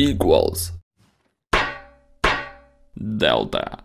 equals delta.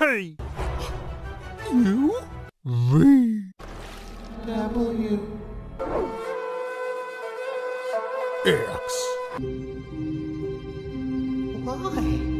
T U V. W X. Y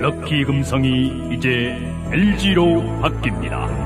럭키 금성이 이제 LG로 바뀝니다.